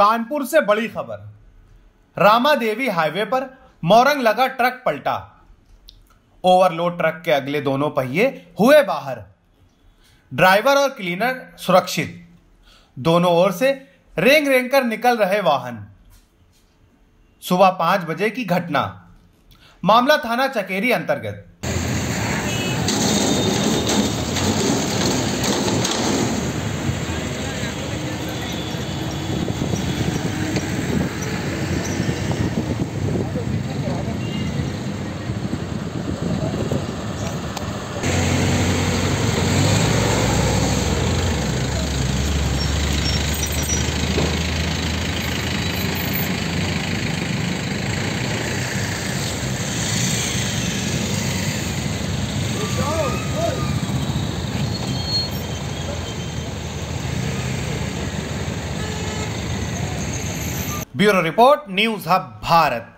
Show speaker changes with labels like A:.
A: कानपुर से बड़ी खबर। रामा देवी हाईवे पर मोरंग लगा ट्रक पलटा। ओवरलोड ट्रक के अगले दोनों पहिए हुए बाहर। ड्राइवर और क्लीनर सुरक्षित। दोनों ओर से रेंग रेंग कर निकल रहे वाहन। सुबह पाँच बजे की घटना। मामला थाना चकेरी अंतर्गत। Bureau report news hub Bharat.